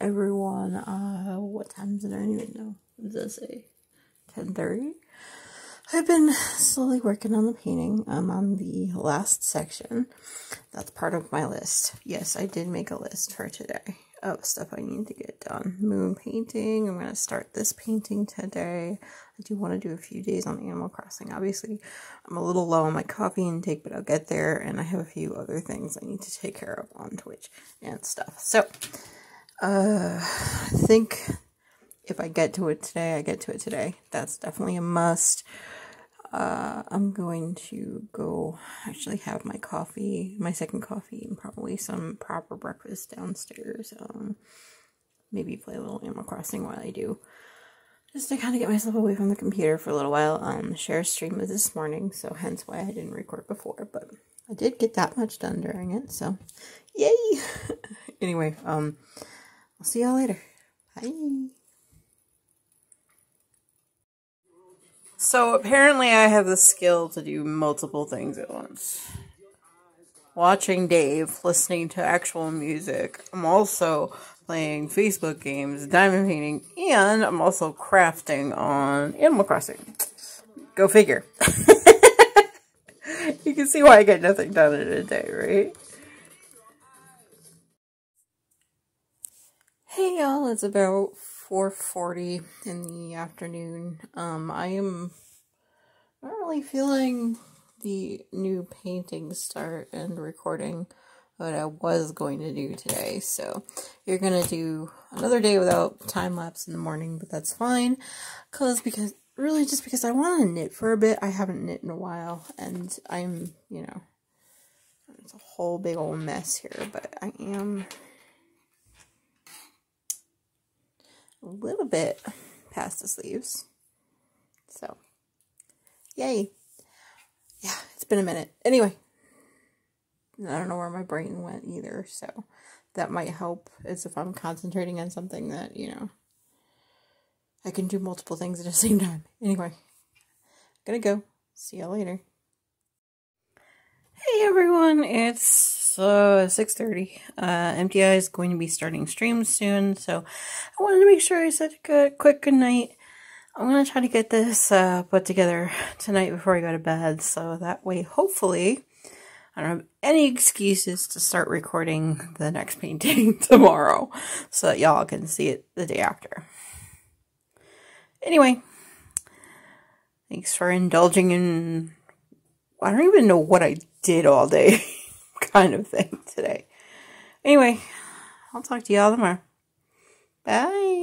everyone. Uh, what time is it? I don't even know. Does it say? 10.30? I've been slowly working on the painting. I'm on the last section. That's part of my list. Yes, I did make a list for today of stuff I need to get done. Moon painting. I'm going to start this painting today. I do want to do a few days on Animal Crossing. Obviously, I'm a little low on my coffee intake, but I'll get there. And I have a few other things I need to take care of on Twitch and stuff. So, I think if I get to it today, I get to it today. That's definitely a must. Uh, I'm going to go actually have my coffee, my second coffee, and probably some proper breakfast downstairs. Um, maybe play a little Animal Crossing while I do. Just to kind of get myself away from the computer for a little while. Um, share stream was this morning, so hence why I didn't record before, but I did get that much done during it, so yay! anyway, um, I'll see y'all later. Bye! So apparently I have the skill to do multiple things at once. Watching Dave, listening to actual music. I'm also playing Facebook games, diamond painting, and I'm also crafting on Animal Crossing. Go figure. you can see why I get nothing done in a day, right? Hey y'all, it's about 4:40 in the afternoon. Um, I am not really feeling the new painting start and recording what I was going to do today. So you're gonna do another day without time lapse in the morning, but that's fine. Cause because really just because I want to knit for a bit. I haven't knit in a while, and I'm you know it's a whole big old mess here, but I am a little bit past the sleeves. So, yay. Yeah, it's been a minute. Anyway, I don't know where my brain went either, so that might help as if I'm concentrating on something that, you know, I can do multiple things at the same time. Anyway, gonna go. See y'all later. Hey everyone, it's uh 6.30. Uh, MTI is going to be starting streams soon, so I wanted to make sure I said a good, quick good night. I'm going to try to get this uh, put together tonight before I go to bed, so that way, hopefully, I don't have any excuses to start recording the next painting tomorrow, so that y'all can see it the day after. Anyway, thanks for indulging in I don't even know what I did all day kind of thing today. Anyway, I'll talk to y'all tomorrow. Bye.